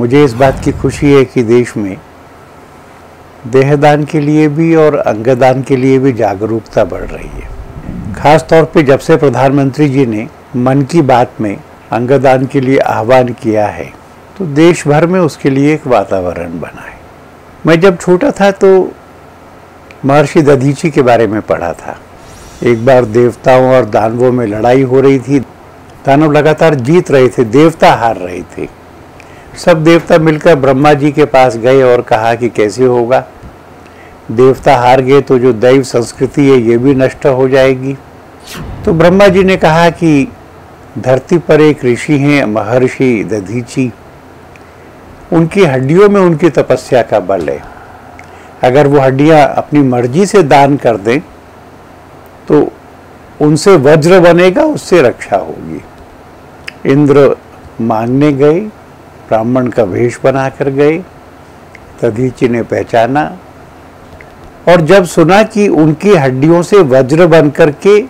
मुझे इस बात की खुशी है कि देश में देहदान के लिए भी और अंगदान के लिए भी जागरूकता बढ़ रही है। खास तौर पे जब से प्रधानमंत्री जी ने मन की बात में अंगदान के लिए आह्वान किया है तो देश भर में उसके लिए एक वातावरण बना है। मैं जब छोटा था तो महर्षि दधीची के बारे में पढ़ा था। एक बार देवताओं और दानवों में लड़ाई हो रही थी। दानव लगातार जीत रहे थे, देवता हार रहे थे। सब देवता मिलकर ब्रह्मा जी के पास गए और कहा कि कैसे होगा? देवता हार गए तो जो दैव संस्कृति है, ये भी नष्ट हो जाएगी। तो ब्रह्मा जी ने कहा कि धरती पर एक ऋषि हैं, महर्षि दधीची। उनकी हड्डियों में उनकी तपस्या का बल है। अगर वो हड्डियाँ अपनी मर्ज़ी से दान कर दें तो उनसे वज्र बनेगा, उससे रक्षा होगी। इंद्र मांगने गए ब्राह्मण का वेश बनाकर गए, तदीची ने पहचाना और जब सुना कि उनकी हड्डियों से वज्र बन करके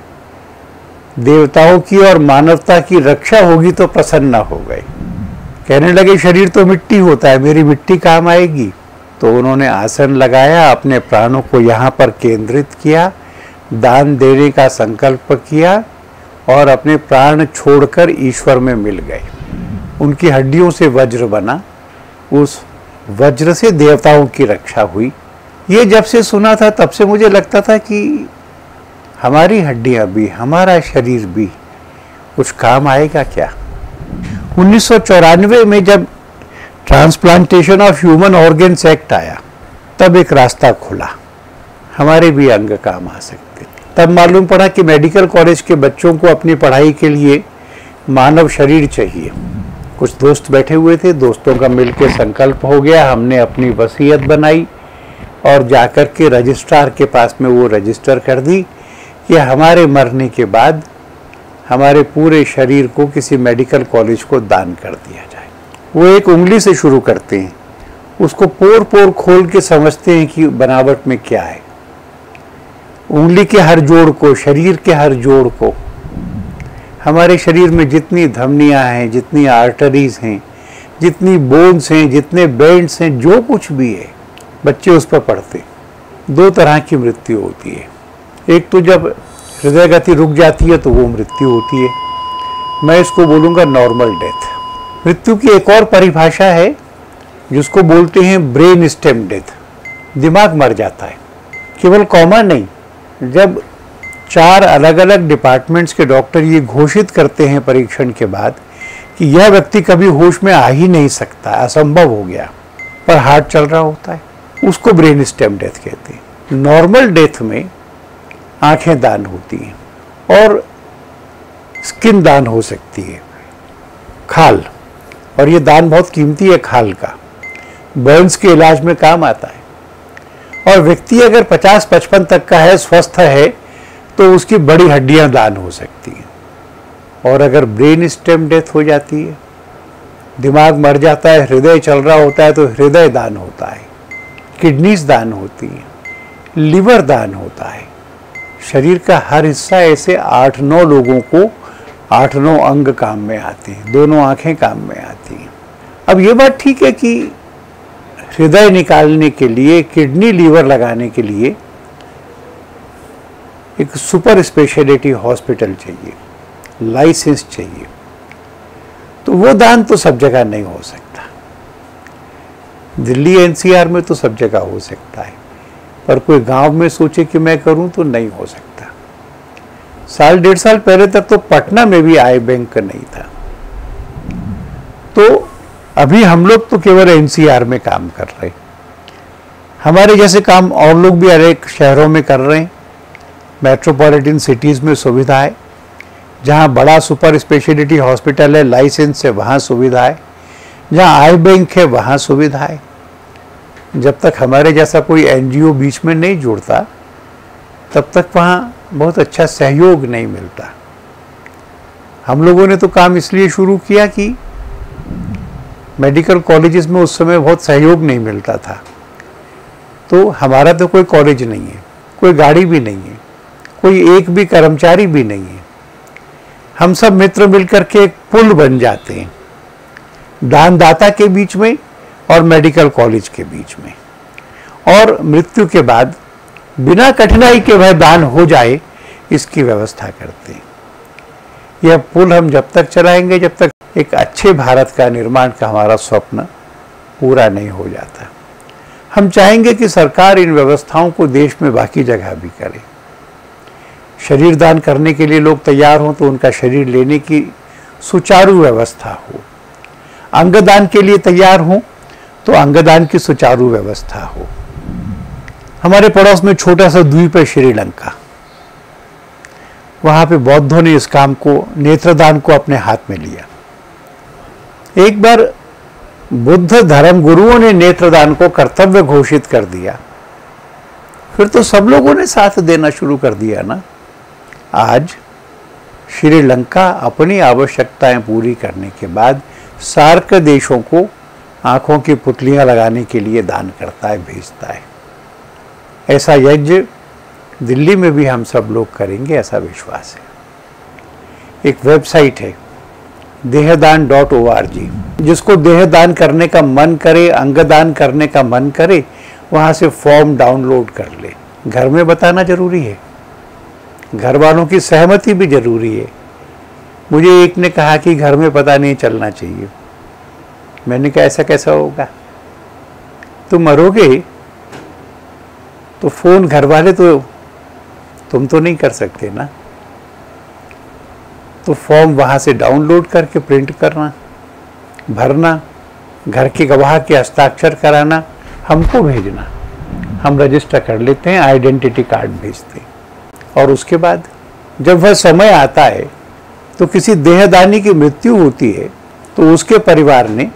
देवताओं की और मानवता की रक्षा होगी तो प्रसन्न हो गए। कहने लगे, शरीर तो मिट्टी होता है, मेरी मिट्टी काम आएगी। तो उन्होंने आसन लगाया, अपने प्राणों को यहाँ पर केंद्रित किया, दान देने का संकल्प किया और अपने प्राण छोड़कर ईश्वर में मिल गए। उनकी हड्डियों से वज्र बना, उस वज्र से देवताओं की रक्षा हुई। ये जब से सुना था, तब से मुझे लगता था कि हमारी हड्डियाँ भी, हमारा शरीर भी, कुछ काम आएगा क्या? उन्नीस सौ चौरानवे में जब transplantation of human organs act आया, तब एक रास्ता खुला। हमारे भी अंग काम आ सकते। तब मालूम पड़ा कि मेडिकल कॉलेज के बच्चों को अपनी पढ़ाई के लिए मानव शरीर चाहिए। कुछ दोस्त बैठे हुए थे, दोस्तों का मिलकर संकल्प हो गया, हमने अपनी वसीयत बनाई और जाकर के रजिस्ट्रार के पास में वो रजिस्टर कर दी कि हमारे मरने के बाद हमारे पूरे शरीर को किसी मेडिकल कॉलेज को दान कर दिया जाए। वो एक उंगली से शुरू करते हैं। उसको पोर पोर खोल के समझते हैं कि बनावट में क्या है। उंगली के हर जोड़ को, शरीर के हर जोड़ को हमारे शरीर में जितनी धमनियाँ हैं, जितनी आर्टरीज हैं, जितनी बोन्स हैं, जितने बेंड्स हैं, जो कुछ भी है, बच्चे उस पर पढ़ते दो तरह की मृत्यु होती है। एक तो जब हृदय गति रुक जाती है तो वो मृत्यु होती है। मैं इसको बोलूँगा नॉर्मल डेथ मृत्यु की एक और परिभाषा है, जिसको बोलते हैं ब्रेन स्टेम डेथ दिमाग मर जाता है। केवल कॉमा नहीं, जब चार अलग अलग डिपार्टमेंट्स के डॉक्टर ये घोषित करते हैं परीक्षण के बाद कि यह व्यक्ति कभी होश में आ ही नहीं सकता, असंभव हो गया। पर हार्ट चल रहा होता है। उसको ब्रेन स्टेम डेथ कहते हैं। नॉर्मल डेथ में आँखें दान होती हैं और स्किन दान हो सकती है। खाल, और ये दान बहुत कीमती है खाल का। बर्न्स के इलाज में काम आता है। और व्यक्ति अगर 50-55 तक का है, स्वस्थ है तो उसकी बड़ी हड्डियाँ दान हो सकती हैं। और अगर ब्रेन स्टेम डेथ हो जाती है, दिमाग मर जाता है, हृदय चल रहा होता है तो हृदय दान होता है, किडनीज दान होती हैं, लिवर दान होता है। शरीर का हर हिस्सा ऐसे आठ नौ लोगों को, आठ नौ अंग काम में आते हैं, दोनों आँखें काम में आती हैं। अब ये बात ठीक है कि हृदय निकालने के लिए, किडनी लीवर लगाने के लिए एक सुपर स्पेशलिटी हॉस्पिटल चाहिए, लाइसेंस चाहिए तो वो दान तो सब जगह नहीं हो सकता। दिल्ली एनसीआर में तो सब जगह हो सकता है, पर कोई गाँव में सोचे कि मैं करूँ तो नहीं हो सकता। साल, डेढ़ साल पहले तक तो पटना में भी आई बैंक नहीं था। तो अभी हम लोग तो केवल एनसीआर में काम कर रहे हमारे जैसे काम और लोग भी अनेक शहरों में कर रहे हैं। मेट्रोपॉलिटन सिटीज़ में सुविधा है, जहाँ बड़ा सुपर स्पेशलिटी हॉस्पिटल है लाइसेंस है वहाँ सुविधा है, जहाँ आई बैंक है, वहाँ सुविधा है। जब तक हमारे जैसा कोई एनजीओ बीच में नहीं जुड़ता, तब तक वहाँ बहुत अच्छा सहयोग नहीं मिलता। हम लोगों ने तो काम इसलिए शुरू किया कि मेडिकल कॉलेजेस में उस समय बहुत सहयोग नहीं मिलता था। तो हमारा तो कोई कॉलेज नहीं है, कोई गाड़ी भी नहीं है। कोई एक भी कर्मचारी भी नहीं है। हम सब मित्र मिलकर के एक पुल बन जाते हैं। दानदाता के बीच में और मेडिकल कॉलेज के बीच में। और मृत्यु के बाद बिना कठिनाई के वह दान हो जाए, इसकी व्यवस्था करते हैं। यह पुल हम जब तक चलाएँगे, जब तक एक अच्छे भारत का निर्माण का हमारा स्वप्न पूरा नहीं हो जाता। हम चाहेंगे कि सरकार इन व्यवस्थाओं को देश में बाकी जगह भी करे। शरीर दान करने के लिए लोग तैयार हों तो उनका शरीर लेने की सुचारू व्यवस्था हो। अंगदान के लिए तैयार हों तो अंगदान की सुचारू व्यवस्था हो। हमारे पड़ोस में छोटा सा द्वीप है श्रीलंका। वहाँ पे बौद्धों ने इस काम को, नेत्रदान को अपने हाथ में लिया। एक बार बुद्ध धर्म गुरुओं ने नेत्रदान को कर्तव्य घोषित कर दिया। फिर तो सब लोगों ने साथ देना शुरू कर दिया ना। आज श्रीलंका अपनी आवश्यकताएँ पूरी करने के बाद सार्क देशों को आँखों की पुतलियाँ लगाने के लिए दान करता है, भेजता है। ऐसा यज्ञ दिल्ली में भी हम सब लोग करेंगे, ऐसा विश्वास है। एक वेबसाइट है, देहदान डॉट ओ आर जी। जिसको देहदान करने का मन करे, अंगदान करने का मन करे, वहाँ से फॉर्म डाउनलोड कर ले। घर में बताना ज़रूरी है। घर वालों की सहमति भी ज़रूरी है। मुझे एक ने कहा कि घर में पता नहीं चलना चाहिए। मैंने कहा, ऐसा कैसा होगा? तुम मरोगे? तो फ़ोन घर वाले तो तुम तो नहीं कर सकते ना। तो फॉर्म वहाँ से डाउनलोड करके प्रिंट करना, भरना, घर के गवाह के हस्ताक्षर कराना, हमको भेजना। हम रजिस्टर कर लेते हैं, आइडेंटिटी कार्ड भेजते हैं। और उसके बाद जब वह समय आता है तो किसी देहदानी की मृत्यु होती है तो उसके परिवार ने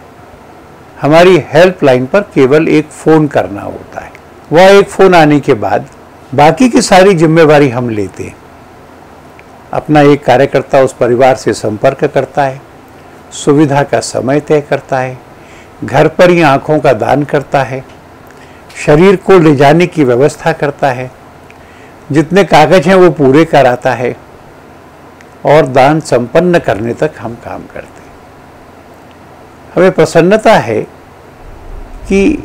हमारी हेल्पलाइन पर केवल एक फ़ोन करना होता है। वह एक फ़ोन आने के बाद बाकी की सारी जिम्मेवारी हम लेते हैं। अपना एक कार्यकर्ता उस परिवार से संपर्क करता है, सुविधा का समय तय करता है, घर पर ही आँखों का दान करता है, शरीर को ले जाने की व्यवस्था करता है जितने कागज़ हैं वो पूरे कराता है और दान संपन्न करने तक हम काम करते हैं। हमें प्रसन्नता है कि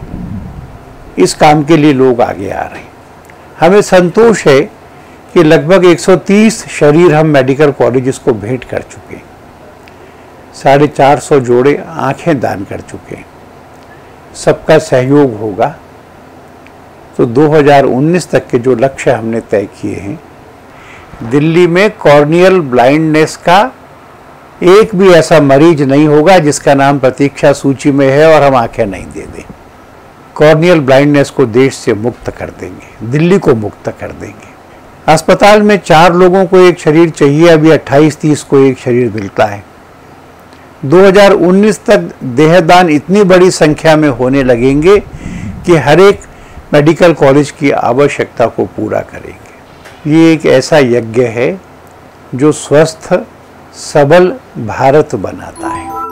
इस काम के लिए लोग आगे आ रहे हैं। हमें संतोष है कि लगभग 130 शरीर हम मेडिकल कॉलेज को भेंट कर चुके हैं। साढ़े चार सौ जोड़े आँखें दान कर चुके हैं। सबका सहयोग होगा। तो 2019 तक के जो लक्ष्य हमने तय किए हैं, दिल्ली में कॉर्नियल ब्लाइंडनेस का एक भी ऐसा मरीज़ नहीं होगा जिसका नाम प्रतीक्षा सूची में है और हम आँखें नहीं दे दें। कॉर्नियल ब्लाइंडनेस को देश से मुक्त कर देंगे, दिल्ली को मुक्त कर देंगे। अस्पताल में चार लोगों को एक शरीर चाहिए, अभी 28-30 को एक शरीर मिलता है। 2019 तक देहदान इतनी बड़ी संख्या में होने लगेंगे कि हर एक मेडिकल कॉलेज की आवश्यकता को पूरा करेंगे। ये एक ऐसा यज्ञ है जो स्वस्थ, सबल भारत बनाता है।